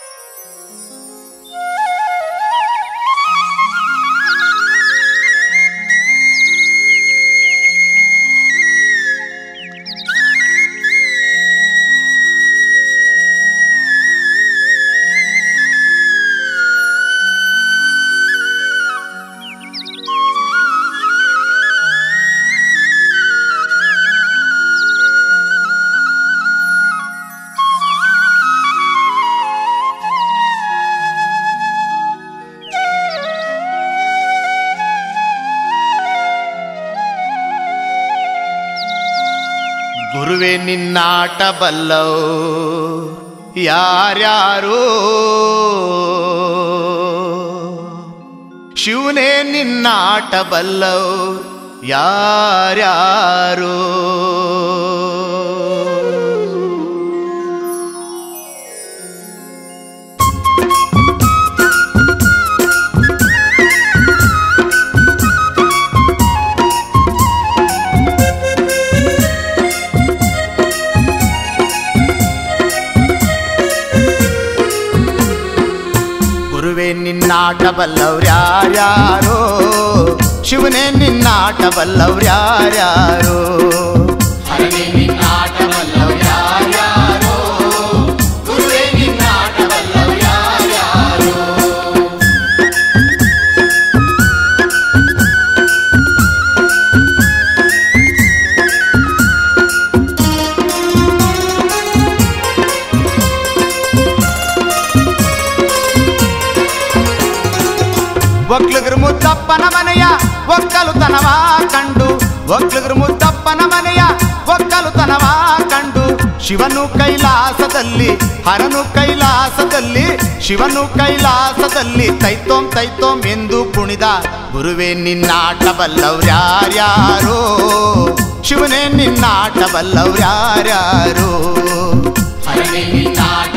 you ಗುರುವೆ ನಿನ್ನಾಟ ಬಲ್ಲವು ಯಾರ್ಯಾರು? ಶಿವನೇ ನಿನ್ನಾಟ ಬಲ್ಲವು ಯಾರ್ಯಾರು? ಬಲ್ಲವ್ರ್ಯಾರ್ಯಾರೋ ಶಿವನೇ ನಿನ್ನಾಟ ಬಲ್ಲವ್ರ್ಯಾರ್ಯಾರೋ ಹರನೇ ನಿನ್ನಾಟ ಬಲ್ಲವ್ರ್ಯಾರ್ಯಾರೋ ಮುದ್ದಪ್ಪನ ಮನೆಯ ಒಕ್ಕಲುತನವ ಕಂಡು. ಒಕ್ಲಗರು ಮುದ್ದಪ್ಪನ ಮನೆಯ ಒಕ್ಕಲುತನವ ಕಂಡು. ಶಿವನು ಕೈಲಾಸದಲ್ಲಿ, ಹರನು ಕೈಲಾಸದಲ್ಲಿ, ಶಿವನು ಕೈಲಾಸದಲ್ಲಿ ತೈತೋಂ ತೈತೋಂ ಎಂದು ಕುಣಿದ ಗುರುವೇ ನಿನ್ನಾಟ ಬಲ್ಲವ್ರ್ಯಾರ್ಯಾರೋ ಶಿವನೇ ನಿನ್ನಾಟ ಬಲ್ಲವ್ರ್ಯಾರ್ಯಾರೋ ಹರನೇ ನಿನ್ನಾಟ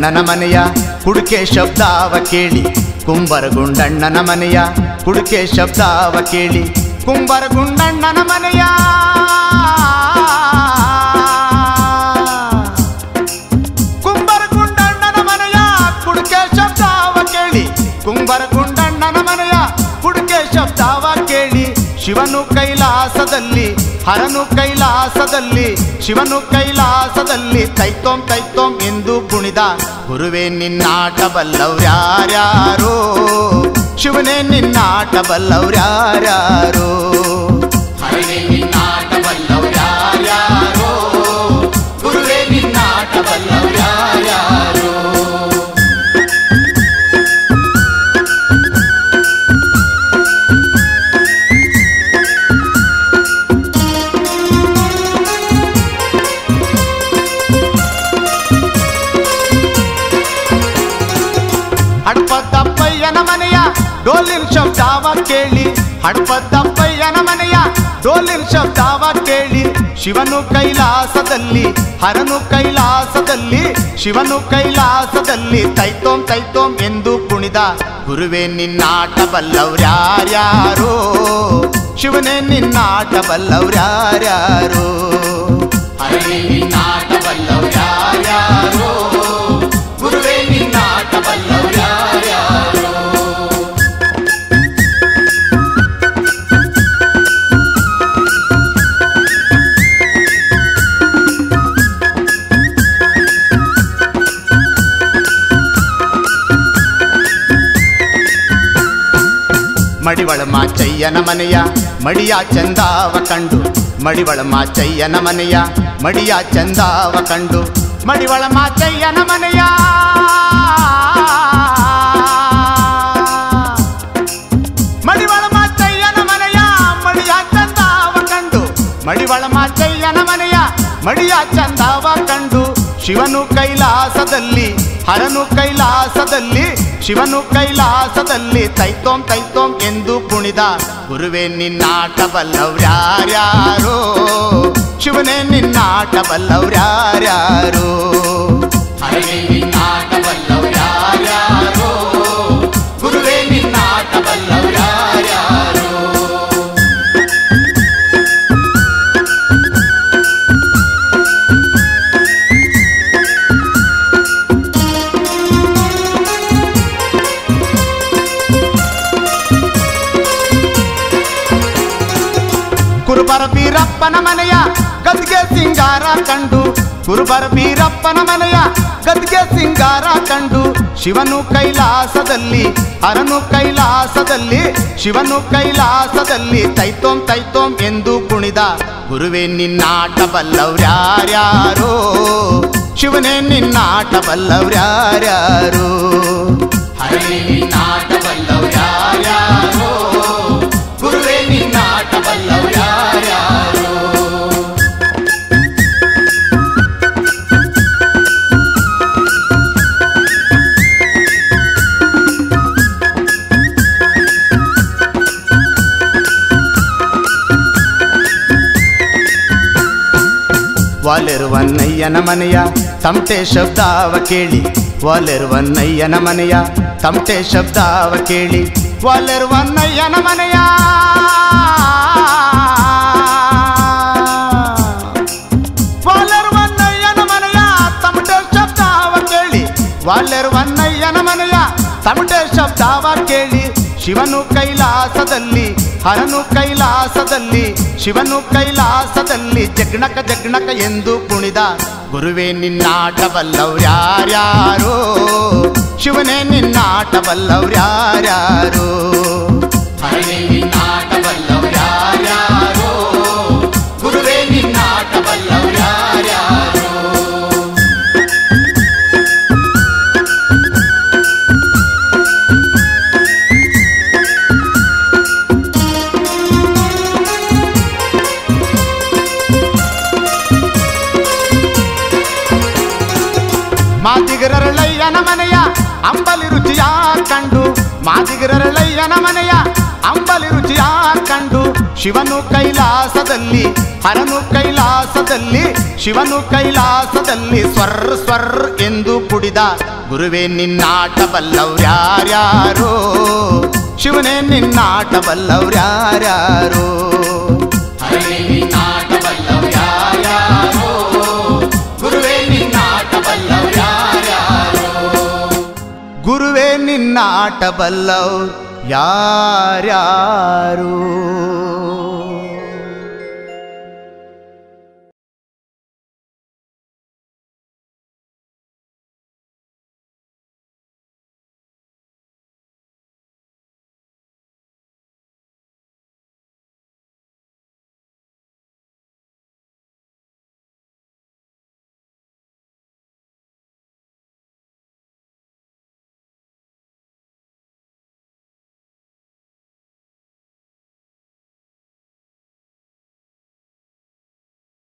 ಕುಂಬರಗುಂಡಣ್ಣನ ಮನೆಯ ಹುಡುಕೆ ಶಬ್ದಾವ ಕೇಳಿ. ಕುಂಬರಗುಂಡಣ್ಣನ ಮನೆಯ ಹುಡುಕೆ ಶಬ್ದಾವ ಕೇಳಿ. ಕುಂಬರಗುಂಡಣ್ಣನ ಮನೆಯ ಶಿವನು ಕೈಲಾಸದಲ್ಲಿ, ಹರನು ಕೈಲಾಸದಲ್ಲಿ, ಶಿವನು ಕೈಲಾಸದಲ್ಲಿ ತೈತೋಂ ತೈತೋಂ ಎಂದು ಕುಣಿದ ಗುರುವೇ ನಿನ್ನಾಟ ಬಲ್ಲವ್ರ್ಯಾರ್ಯಾರೋ ಶಿವನೇ ನಿನ್ನಾಟ ಬಲ್ಲವ್ರ್ಯಾರ್ಯಾರೋ ಹರನೇ ಹಡ್ಪದ್ದಪ್ಪಯ್ಯನ ಮನೆಯ ಡೋಲಿನ ಶಬ್ದಾವ ಕೇಳಿ. ಹಡ್ಪದ್ದಪ್ಪಯ್ಯನ ಮನೆಯ ಡೋಲಿನ ಶಬ್ದಾವ ಕೇಳಿ. ಶಿವನು ಕೈಲಾಸದಲ್ಲಿ, ಹರನು ಕೈಲಾಸದಲ್ಲಿ, ಶಿವನು ಕೈಲಾಸದಲ್ಲಿ ತೈತೋಂ ತೈತೋಂ ಎಂದು ಕುಣಿದ ಗುರುವೇ ನಿನ್ನಾಟ ಬಲ್ಲವ್ರ್ಯಾರ್ಯಾರೋ ಶಿವನೇ ನಿನ್ನಾಟ ಬಲ್ಲವ್ರ್ಯಾರ್ಯಾರೋ ಹರನೇ ನಿನ್ನಾಟ ಬಲ್ಲವ್ರ್ಯಾರ್ಯಾರೋ ಮಡಿವಳ ಮಾಚಯ್ಯನ ಮನೆಯ ಮಡಿಯ ಚಂದಾವ ಕಂಡು. ಮಡಿವಳ ಮಾಚಯ್ಯನ ಮನೆಯ ಮಡಿಯ ಚಂದಾವ ಕಂಡು. ಮಡಿವಳ ಮಾಚಯ್ಯನ ಮನೆಯ ಮಡಿವಳ ಮಾಚಯ್ಯನ ಮನೆಯ ಮಡಿಯ ಚಂದಾವ ಕಂಡು. ಮಡಿವಳ ಮಾಚಯ್ಯನ ಮನೆಯ ಮಡಿಯ ಚಂದಾವ ಕಂಡು. ಶಿವನು ಕೈಲಾಸದಲ್ಲಿ, ಹರನು ಕೈಲಾಸದಲ್ಲಿ, ಶಿವನು ಕೈಲಾಸದಲ್ಲಿ ತೈತೋಂ ತೈತೋಂ ಎಂದು ಕುಣಿದ ಗುರುವೇ ನಿನ್ನಾಟ ಬಲ್ಲವ್ರ್ಯಾರ್ಯಾರೋ ಶಿವನೇ ನಿನ್ನಾಟ ಬಲ್ಲವ್ರ್ಯಾರ್ಯಾರೋ ಹರನೇ ನಿನ್ನಾಟ ಕುರುಬರ ಬೀರಪ್ಪನ ಮನೆಯ ಗದ್ಗೆ ಸಿಂಗಾರ ಕಂಡು. ಕುರುಬರ ಬೀರಪ್ಪನ ಮನೆಯ ಗದ್ಗೆ ಸಿಂಗಾರ ಕಂಡು. ಶಿವನು ಕೈಲಾಸದಲ್ಲಿ, ಹರನು ಕೈಲಾಸದಲ್ಲಿ, ಶಿವನು ಕೈಲಾಸದಲ್ಲಿ ತೈತೋಂ ತೈತೋಂ ಎಂದು ಕುಣಿದ ಗುರುವೇ ನಿನ್ನಾಟ ಬಲ್ಲವ್ರ್ಯಾರ್ಯಾರೋ ಶಿವನೇ ನಿನ್ನಾಟ ಬಲ್ಲವ್ರ್ಯಾರ್ಯಾರೋ ಹರನೇ ನಿನ್ನಾಟ ಬಲ್ಲವ್ರ್ಯಾರ್ಯಾರೋ ವಾಲಿರುವನ್ನಯ್ಯನ ಮನೆಯ ತಮಟೆ ಶಬ್ದಾವ ಕೇಳಿ. ವಾಲಿರುವನ್ನಯ್ಯನ ಮನೆಯ ತಮಟೆ ಶಬ್ದಾವ ಕೇಳಿ. ವಾಲಿರುವನ್ನಯ್ಯನ ಮನೆಯ ವಾಲಿರುವನ್ನಯ್ಯನ ಮನೆಯ ತಮಟೆ ಶಬ್ದಾವ ಕೇಳಿ. ವಾಲಿರುವನ್ನಯ್ಯನ ಮನೆಯ ತಮಟೆ ಶಬ್ದಾವ ಕೇಳಿ. ಶಿವನು ಕೈಲಾಸದಲ್ಲಿ, ಹರನು ಕೈಲಾಸದಲ್ಲಿ, ಶಿವನು ಕೈಲಾಸದಲ್ಲಿ ಜಗ್ಣಕ ಜಗ್ಣಕ ಎಂದು ಕುಣಿದ ಗುರುವೇ ನಿನ್ನಾಟ ಬಲ್ಲವ್ರ್ಯಾರ್ಯಾರೋ ಶಿವನೇ ನಿನ್ನಾಟ ಬಲ್ಲವ್ರ್ಯಾರ್ಯಾರೋ ಹರನೇ ನಿನ್ನಾಟ ಮಾದಿಗರಳಯ್ಯನ ಮನೆಯ ಅಂಬಲಿ ರುಚಿಯ ಕಂಡು ಶಿವನು ಕೈಲಾಸದಲ್ಲಿ, ಹರನು ಕೈಲಾಸದಲ್ಲಿ, ಶಿವನು ಕೈಲಾಸದಲ್ಲಿ ಸ್ವರ್ ಸ್ವರ್ ಎಂದು ಕುಡಿದ ಗುರುವೇ ನಿನ್ನಾಟ ಬಲ್ಲವ್ರ್ಯಾರ್ಯಾರೋ ಶಿವನೇ ನಿನ್ನಾಟ ಬಲ್ಲವ್ರ್ಯಾರ್ಯಾರೋ ಹರನೇ ನಿನ್ನಾಟ ಬಲ್ಲವ್ ಯಾರ್ಯಾರು